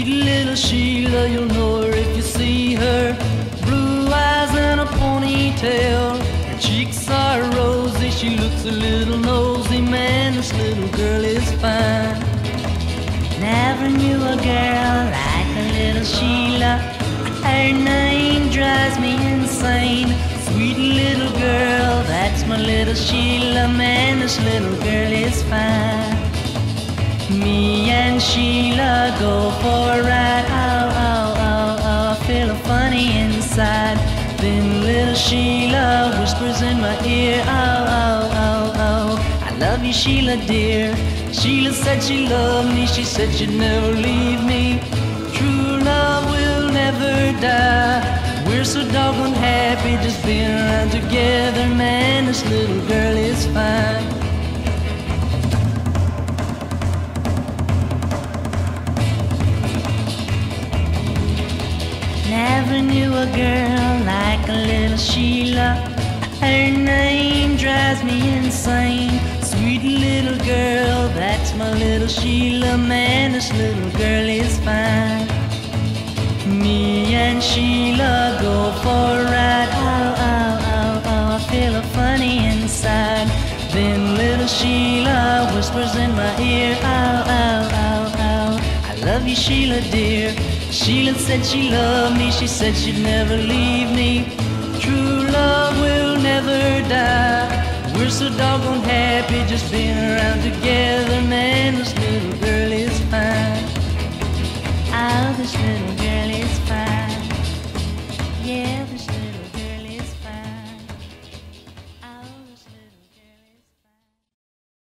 little Sheila, you'll know her if you see her. Blue eyes and a ponytail. Her cheeks are rosy, she looks a little nosy. Man, this little girl is fine. Never knew a girl like a little Sheila. Her name drives me insane. Sweet little girl, that's my little Sheila. Man, this little girl is fine. Me and Sheila go for a ride. Oh, oh, oh, oh, I feel funny inside. Then little Sheila whispers in my ear. Oh, oh, oh, oh, I love you, Sheila, dear. Sheila said she loved me. She said she'd never leave me. True love will never die. We're so doggone happy just being around together, man. This little girl is fine. Never knew a girl like a little Sheila. Her name drives me insane. Sweet little girl, that's my little Sheila, man. This little girl is fine. Me and Sheila go for a ride. Oh, oh, oh, oh, I feel a funny inside. Then little Sheila whispers in my ear. I love you, Sheila, dear. Sheila said she loved me. She said she'd never leave me. True love will never die. We're so doggone happy just being around together, man. This little girl is fine. Oh, this little